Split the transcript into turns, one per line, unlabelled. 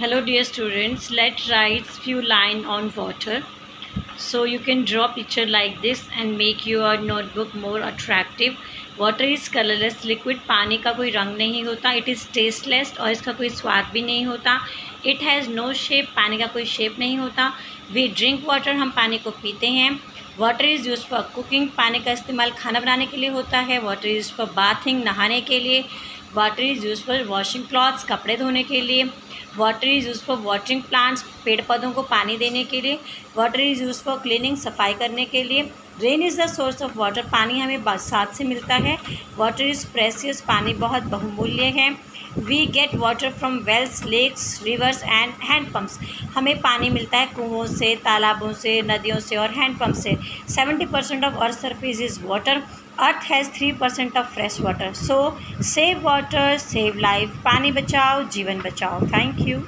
Hello dear students, let's write few line on water. So you can draw picture like this and make your notebook more attractive. Water is colourless liquid पानी का कोई रंग नहीं होता. It is tasteless और इसका कोई स्वाद भी नहीं होता. इट हैज़ नो शेप पानी का कोई शेप नहीं होता. वी ड्रिंक वाटर हम पानी को पीते हैं. Water is use for cooking पानी का इस्तेमाल खाना बनाने के लिए होता है. वाटर इज़ फॉर बाथिंग नहाने के लिए. Water is use for washing clothes कपड़े धोने के लिए। Water is use for watering plants पेड़ पौधों को पानी देने के लिए। Water is use for cleaning सफ़ाई करने के लिए। Rain is the source of water पानी हमें बरसात से मिलता है। वाटर इज़ प्रेसियस पानी बहुत बहुमूल्य है। We get water from wells lakes rivers and hand pumps हमें पानी मिलता है कुओं से, तालाबों से, नदियों से और हैंड पम्प से। Seventy percent of earth surface is water earth has three percent of fresh water so save water save life पानी बचाओ जीवन बचाओ थैंक यू